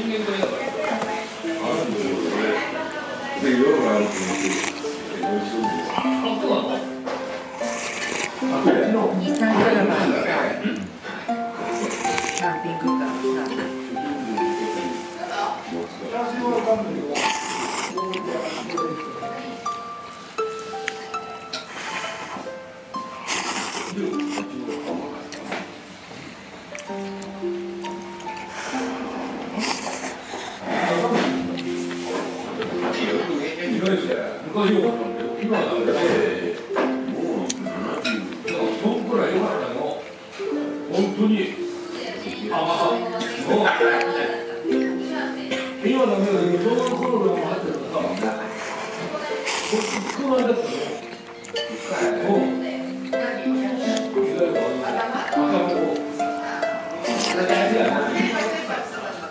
人間とだ。あるんだ。けどそれで用があると思って美味しそ昔よかったんだよ今はなんかねもう70でもそんくらい良かったよ本当にああもう今だけだけどその頃のもあってたさこっちの間だったのもう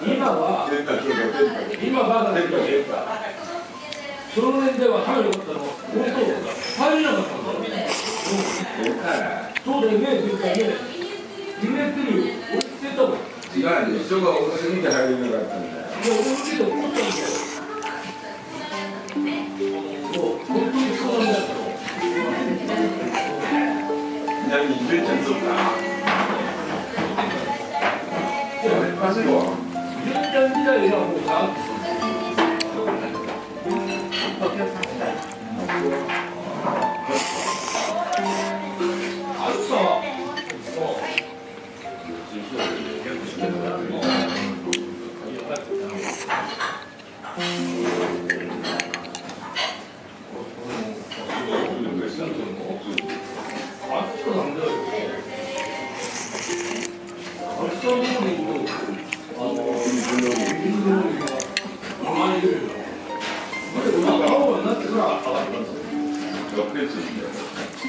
今は出たそうだ出た今バカで出たその年代は入るかったの本当入れなかったんだよそうだよね。絶対ね揺れてるよ俺知ってたもん違うね人が多すぎて入れなかったんだよい。や俺のけど思ったんだよもう本当にそうなんだったの何出ちゃそうかあそうゆうちゃん時代はもうさあるさもう。prison.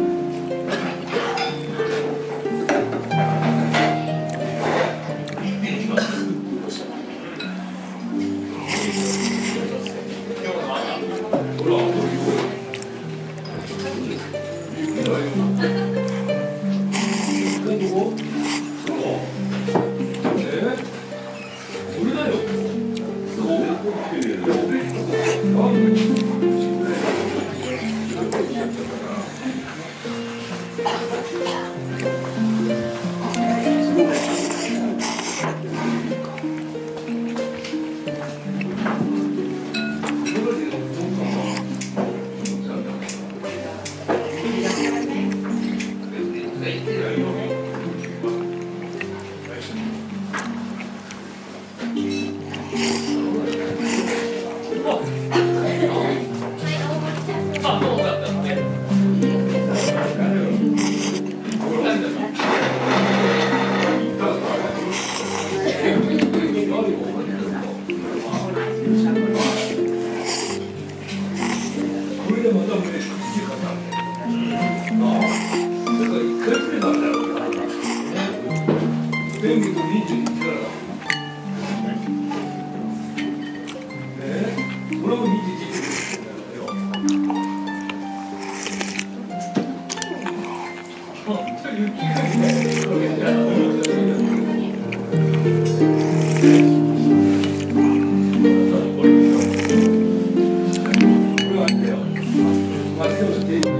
これでまたね、口かな。あ、だから一回くらいなんだよ。全部と21から。ね、これも21って言うんだよ。Deus.